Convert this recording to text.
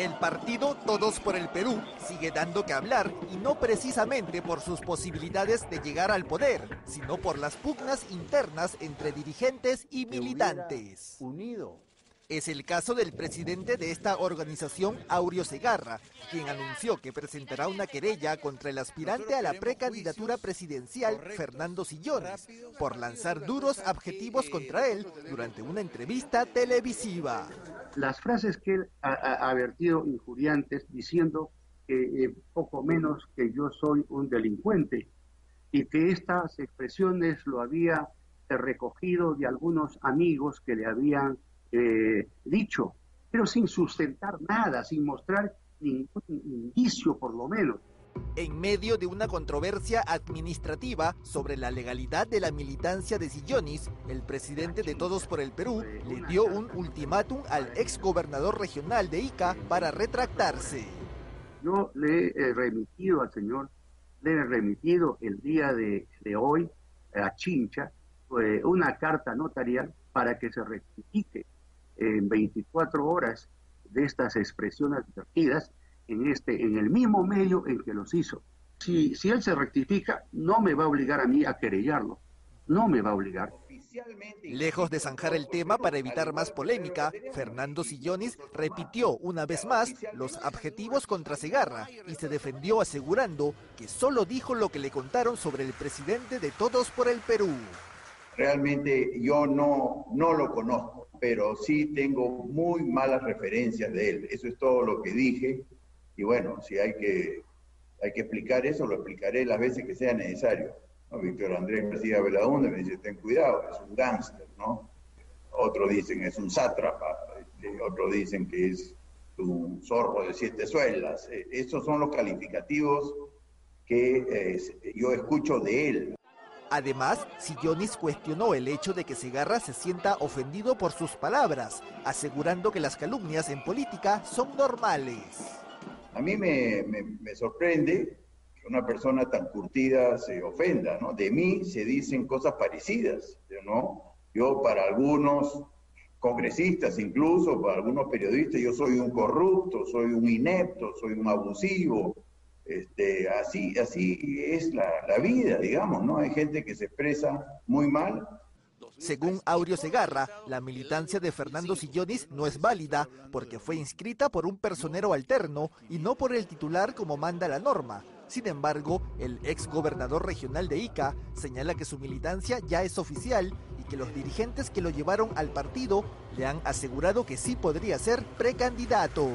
El partido Todos por el Perú sigue dando que hablar y no precisamente por sus posibilidades de llegar al poder, sino por las pugnas internas entre dirigentes y militantes. Unido. Es el caso del presidente de esta organización, Aureo Segarra, quien anunció que presentará una querella contra el aspirante a la precandidatura presidencial, Fernando Sillones, por lanzar duros objetivos contra él durante una entrevista televisiva. Las frases que él ha, vertido injuriantes diciendo que eh, poco menos que yo soy un delincuente y que estas expresiones lo había recogido de algunos amigos que le habían eh, dicho, pero sin sustentar nada, sin mostrar ningún indicio por lo menos. En medio de una controversia administrativa sobre la legalidad de la militancia de Sillonis, el presidente de Todos por el Perú le dio un ultimátum al ex gobernador regional de Ica para retractarse. Yo le he remitido al señor, le he remitido el día de, hoy a Chincha eh, una carta notarial para que se rectifique en 24 horas de estas expresiones vertidas en, este, en el mismo medio en que los hizo. Si, si él se rectifica, no me va a obligar a mí a querellarlo. No me va a obligar. Lejos de zanjar el tema para evitar más polémica, Fernando Sillonis repitió una vez más los adjetivos contra Segarra y se defendió asegurando que solo dijo lo que le contaron sobre el presidente de Todos por el Perú. Realmente yo no, no lo conozco pero sí tengo muy malas referencias de él. Eso es todo lo que dije. Y bueno, si hay que, hay que explicar eso, lo explicaré las veces que sea necesario. Víctor Andrés García Belaúnde me dice, ten cuidado, es un gángster, ¿no? Otros dicen es un sátrapa, este, otros dicen que es un zorro de siete suelas. Eh, esos son los calificativos que eh, yo escucho de él. Además, Sillonis cuestionó el hecho de que Segarra se sienta ofendido por sus palabras, asegurando que las calumnias en política son normales. A mí me, sorprende que una persona tan curtida se ofenda, ¿no? De mí se dicen cosas parecidas, ¿no? Yo para algunos congresistas incluso, para algunos periodistas, yo soy un corrupto, soy un inepto, soy un abusivo, este, así, así es la, vida, digamos, ¿no? Hay gente que se expresa muy mal. Según Aureo Segarra, la militancia de Fernando Sillonis no es válida porque fue inscrita por un personero alterno y no por el titular como manda la norma. Sin embargo, el ex gobernador regional de Ica señala que su militancia ya es oficial y que los dirigentes que lo llevaron al partido le han asegurado que sí podría ser precandidato.